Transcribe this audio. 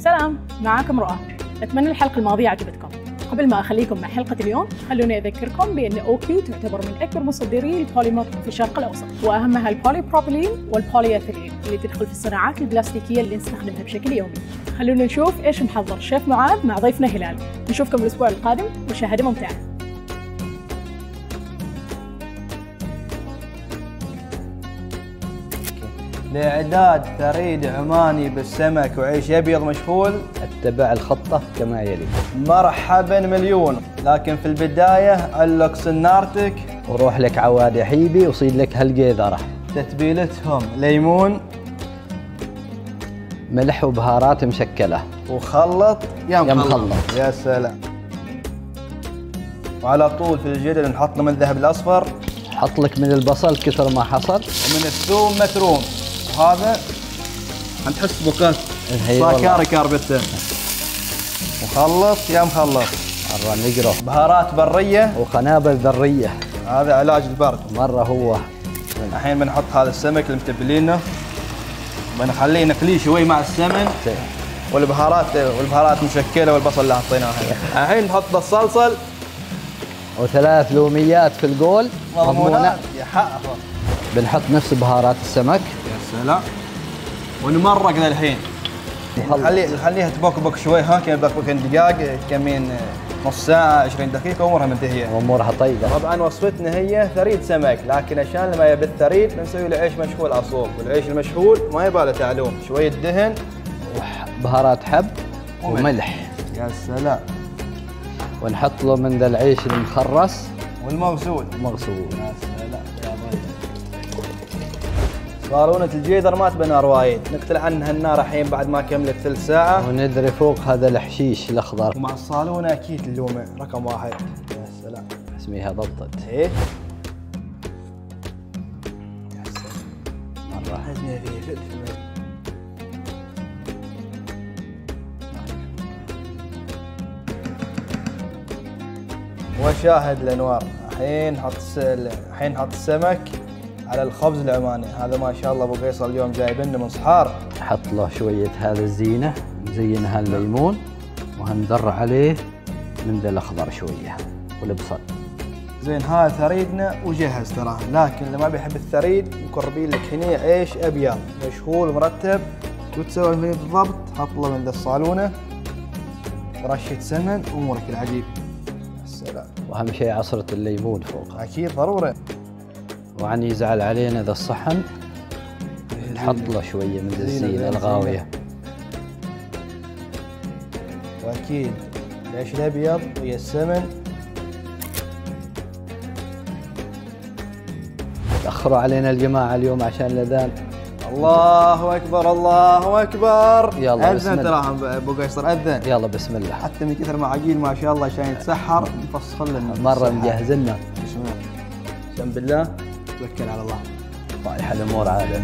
سلام معاكم رؤى. أتمنى الحلقة الماضية عجبتكم. قبل ما أخليكم مع حلقة اليوم خلوني أذكركم بأن أوكيو تعتبر من أكبر مصدري البوليمر في الشرق الأوسط وأهمها البولي بروبيلين والبوليأثيلين اللي تدخل في الصناعات البلاستيكية اللي نستخدمها بشكل يومي. خلونا نشوف إيش محضر شيف معاذ مع ضيفنا هلال. نشوفكم الأسبوع القادم مشاهدة ممتعة. لإعداد ثريد عماني بالسمك وعيش أبيض مشفول أتبع الخطة كما يلي. مرحبا مليون. لكن في البداية علق سنارتك. وروح لك عواد حيبي وصيد لك هالقيذرة تتبيلتهم. ليمون. ملح وبهارات مشكلة. وخلط. يا يا مخلط. يا سلام. وعلى طول في الجدل نحط من الذهب الأصفر. حط لك من البصل كثر ما حصل. ومن الثوم متروم وهذا هنحس والله. صاكاري كاربته وخلط يا مخلط مرة نقره بهارات برية. وقنابل ذرية. هذا علاج البرد. مرة هو. الحين بنحط هذا السمك اللي متبلينه بنخليه نقليه شوي مع السمن. والبهارات والبهارات مشكلة والبصل اللي حطيناها الحين نحط الصلصل. وثلاث لوميات في القول. مضمونة يا حق. بنحط نفس بهارات السمك. سلام ونمرق للحين نخلي نخليها تبكبك شوي ها كم بكبك دقائق كمين نص ساعة 20 دقيقة وأمورها منتهية. وأمورها طيبة. طبعا وصفتنا هي ثريد سمك لكن عشان ما يبي الثريد بنسوي له عيش مشهول اصوب والعيش المشهول ما يباله تعلوم شوية دهن بهارات حب وملح. وملح يا سلام. ونحط له من ذا العيش المخرس. والمغسول مغسول صالونة الجيدر ما تبى نار وايد نقتل عنها النار الحين بعد ما كملت ثلث ساعة وندري فوق هذا الحشيش الاخضر ومع الصالونة أكيد اللومة رقم واحد يا سلام اسميها ضبطت إيه مرة اسمها فيه فلفل وشاهد الانوار الحين نحط الس- الحين نحط السمك على الخبز العماني. هذا ما شاء الله أبو قيصر اليوم جايب لنا من صحار. نحط له شوية هذا الزينة نزينها الليمون وهندر عليه من ذا الأخضر شوية والبصل. زين هذا ثريدنا وجهز ترى. لكن اللي ما بيحب الثريد مقربين لك هنا عيش أبيض مشهول مرتب. شو تسوي فيه بالضبط؟ حط له من ذا الصالونة رشة سمن امورك العجيب. يا سلام وأهم شيء عصرة الليمون فوق. أكيد ضروري. وعن يزعل علينا ذا الصحن نحط له شوية من زينة. الغاوية. وأكيد. العيش الابيض ويا السمن؟ تأخروا علينا الجماعة اليوم عشان الأذان. الله أكبر الله أكبر. يلا، بسم اذن. تراهم أبو قيصر أذن. يلا بسم الله. حتى من كثر ما عقيل ما شاء الله عشان يتسحر نفصل لنا مرة السحر. مجهزنا. بسم الله. بسم بالله توكل على الله. طايحة الأمور عادة.